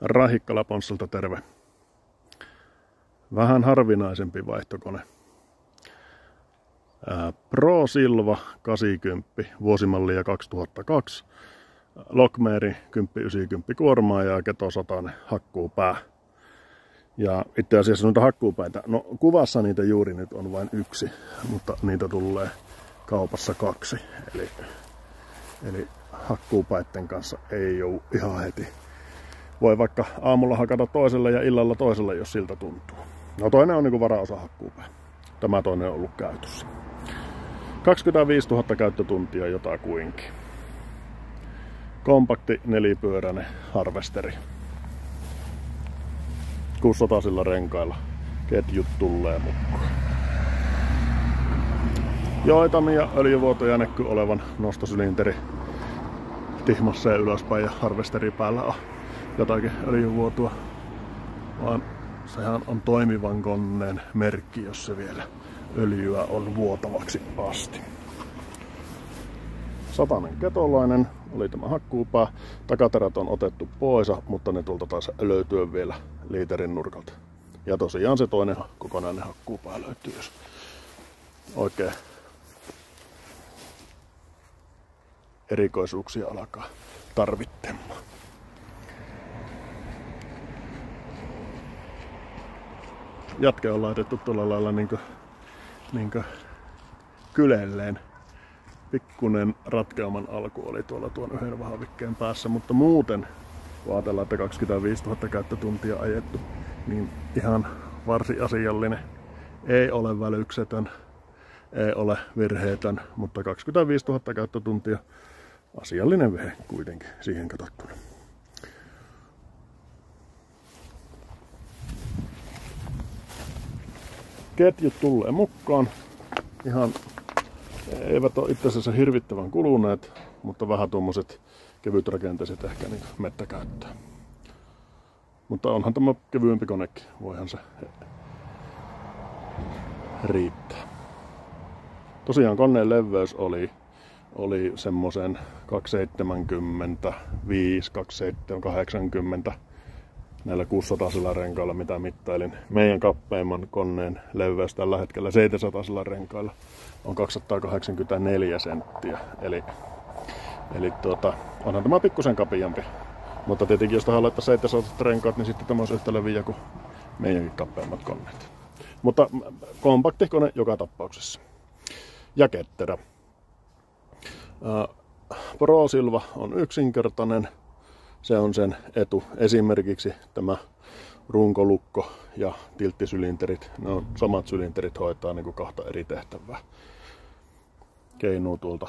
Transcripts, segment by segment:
Rahikkala Ponssalta terve. Vähän harvinaisempi vaihtokone. Pro Silva 80, vuosimallia 2002. Lockmeri 1090 kuormaa ja Keto 100 hakkuupää. Ja itse asiassa noita hakkuupäitä, no kuvassa niitä juuri nyt on vain yksi, mutta niitä tulee kaupassa kaksi. Eli, eli hakkuupäitten kanssa ei ole ihan heti. Voi vaikka aamulla hakata toiselle ja illalla toiselle, jos siltä tuntuu. No toinen on niin varaosa hakkuupää. Tämä toinen on ollut käytössä. 25 000 käyttötuntia jotakuinkin. Kompakti nelipyöräinen harvesteri. 600 sillä renkailla. Ketjut tulee mukaan. Joitamia öljyvuotoja näkyy olevan nostosylinteri tihmassa ylöspäin ja harvesteri päällä on jotakin öljyvuotua. Vaan sehän on toimivan koneen merkki, jos se vielä öljyä on vuotavaksi asti. Satanen ketolainen oli tämä hakkuupää. Takaterät on otettu pois, mutta ne tuolta taas löytyy vielä liiterin nurkalta. Ja tosiaan se toinen kokonainen hakkuupää löytyy, jos oikein erikoisuuksia alkaa tarvittamaan. Jatke on laitettu tuolla lailla niin kuin, niin kuin kylelleen. Pikkunen ratkeaman alku oli tuolla tuon yhden vahavikkeen päässä, mutta muuten kun ajatellaan, että 25 000 käyttötuntia ajettu, niin ihan varsin asiallinen. Ei ole välyksetön, ei ole virheetön, mutta 25 000 käyttötuntia asiallinen vehe kuitenkin siihen katsottuna. Ketjut tulee mukaan. Ihan eivät ole itse asiassa hirvittävän kuluneet, mutta vähän tuommoiset kevytrakenteiset ehkä niin mettäkäyttöä. Mutta onhan tämä kevyempi konekin, voihan se riittää. Tosiaan koneen leveys oli oli semmoisen 275, 280 näillä 600 renkailla, mitä mittailin. Meidän kappeimman koneen leveys tällä hetkellä 700 renkailla on 284 senttiä. Eli, eli tuota, onhan tämä pikkusen kapiampi. Mutta tietenkin jos tähän laittaa 700 renkaat, niin sitten tämä olisi yhtä leviä kuin meidänkin kappeimmat koneet. Mutta kompakti kone joka tapauksessa. Ja ketterä. Pro Silva on yksinkertainen. Se on sen etu. Esimerkiksi tämä runkolukko ja tilttisylinterit, ne on samat sylinterit hoitaa niin kuin kahta eri tehtävää. Keinuu tuolta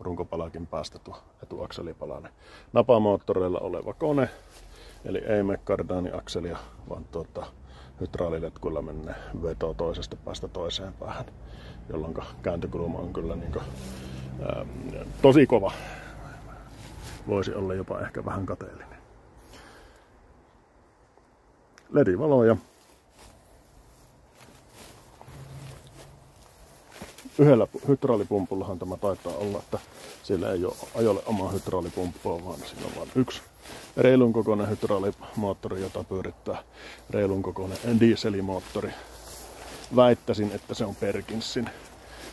runkopalakin päästä tuo etuakselipalainen. Napamoottoreilla oleva kone, eli ei mene kardaaniakselia, vaan tuota, hydraaliletkuilla menee veto toisesta päästä toiseen päähän, jolloin kääntökulma on kyllä niin tosi kova. Voisi olla jopa ehkä vähän kateellinen. Ledivaloja. Yhdellä hydraulipumpullahan tämä taitaa olla, että sillä ei ole ajolle oma hydraulipumppua, vaan sillä on vain yksi reilun kokoinen hydraulimoottori, jota pyörittää reilun kokoinen dieselimoottori. Väittäisin, että se on Perkinsin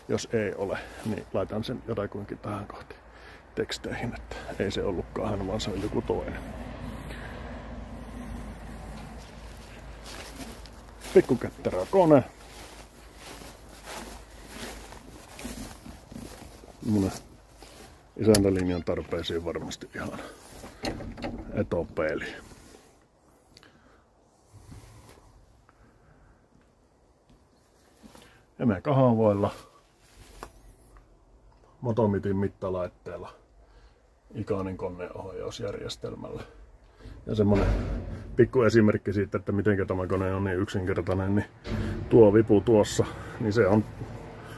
jos ei ole, niin laitan sen jotakuinkin tähän kohti teksteihin, että ei se ollutkaan hän, vaan se on joku toinen. Pikkuketterä kone. Mun isäntälinjan tarpeisiin varmasti ihan etopeeli. Ja me kahavoilla Motomitin mittalaitteella Ikanin koneohjausjärjestelmällä. Ja semmonen pikku esimerkki siitä, että miten tämä kone on niin yksinkertainen, niin tuo vipu tuossa, niin se on,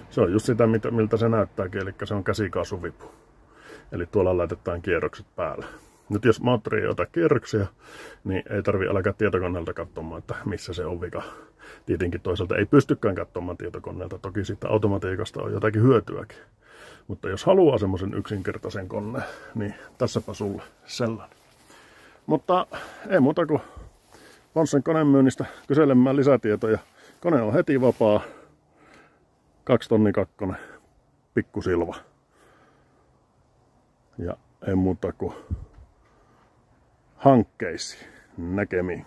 se on just sitä, miltä se näyttääkin, eli se on käsikaasuvipu. Eli tuolla laitetaan kierrokset päälle. Nyt jos moottori ei ota kierroksia, niin ei tarvi alkaa tietokoneelta katsomaan, että missä se on vika. Tietenkin toisaalta ei pystykään katsomaan tietokoneelta, toki siitä automatiikasta on jotakin hyötyäkin. Mutta jos haluaa semmoisen yksinkertaisen koneen, niin tässäpä sulle sellainen. Mutta ei muuta kuin Ponssen konemyynnistä kyselemään lisätietoja. Kone on heti vapaa. 2 tonni kakkonen. Pikkusilva. Ja ei muuta kuin hankkeisiin näkemiin.